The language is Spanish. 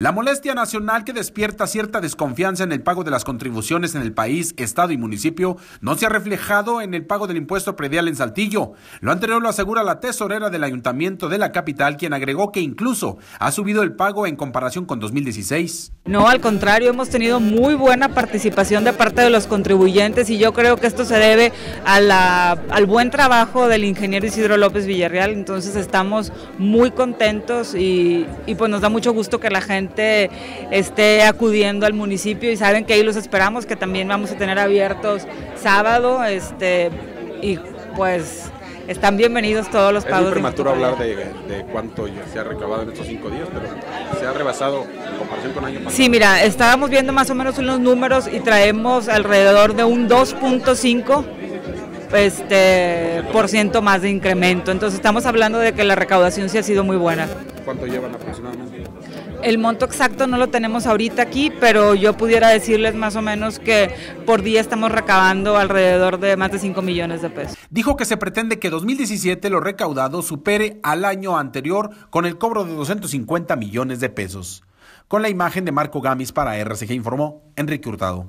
La molestia nacional que despierta cierta desconfianza en el pago de las contribuciones en el país, Estado y municipio no se ha reflejado en el pago del impuesto predial en Saltillo. Lo anterior lo asegura la tesorera del ayuntamiento de la capital, quien agregó que incluso ha subido el pago en comparación con 2016. No, al contrario, hemos tenido muy buena participación de parte de los contribuyentes y yo creo que esto se debe al buen trabajo del ingeniero Isidro López Villarreal. Entonces estamos muy contentos y, y pues nos da mucho gusto que la gente esté acudiendo al municipio y saben que ahí los esperamos, que también vamos a tener abiertos sábado, este, y pues están bienvenidos todos los pagos. Es prematuro hablar de, de, cuánto ya se ha recabado en estos cinco días, pero se ha rebasado en comparación con año pasado. Sí, mira, estábamos viendo más o menos unos números y traemos alrededor de un 2.5 este por ciento más de incremento. Entonces estamos hablando de que la recaudación sí ha sido muy buena. ¿Cuánto llevan aproximadamente? El monto exacto no lo tenemos ahorita aquí, pero yo pudiera decirles más o menos que por día estamos recabando alrededor de más de 5 millones de pesos. Dijo que se pretende que 2017 lo recaudado supere al año anterior con el cobro de 250 millones de pesos. Con la imagen de Marco Gamis para RCG informó Enrique Hurtado.